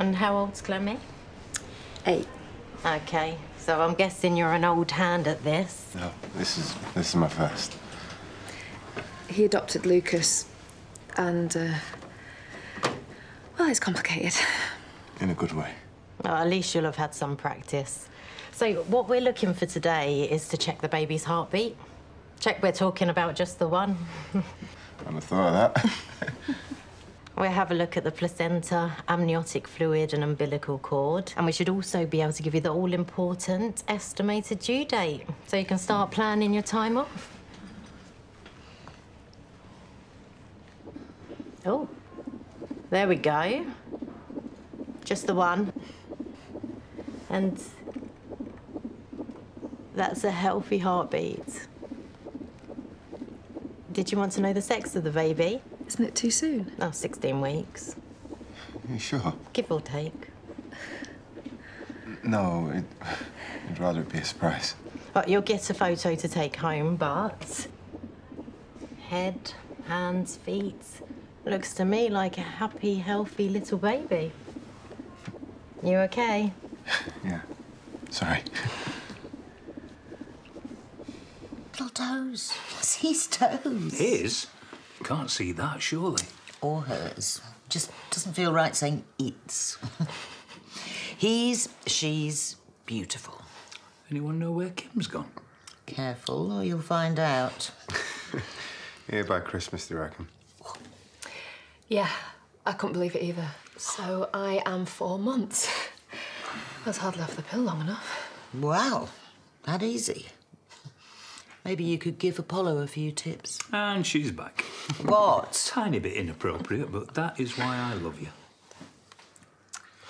And how old's Clemmy? Eight. Okay, so I'm guessing you're an old hand at this. No, this is this is my first. He adopted Lucas, and uh, well, it's complicated. In a good way. Well, at least you'll have had some practice. So what we're looking for today is to check the baby's heartbeat. Check we're talking about just the one. I have thought of that. We'll have a look at the placenta, amniotic fluid, and umbilical cord. And we should also be able to give you the all important estimated due date so you can start planning your time off. Oh, there we go. Just the one. And that's a healthy heartbeat. Did you want to know the sex of the baby? Isn't it too soon? Oh, 16 weeks. you sure? Give or take. No, it, I'd rather it be a surprise. But you'll get a photo to take home, but head, hands, feet. Looks to me like a happy, healthy little baby. You okay? Yeah. Sorry. Little toes. That's his toes. His? Can't see that, surely. Or hers. Just doesn't feel right saying it's. He's, she's beautiful. Anyone know where Kim's gone? Careful or you'll find out. Here by Christmas, do you reckon? Yeah, I couldn't believe it either. So I am four months. That's hardly off the pill long enough. Wow, that easy. Maybe you could give Apollo a few tips. And she's back. What? Tiny bit inappropriate, but that is why I love you.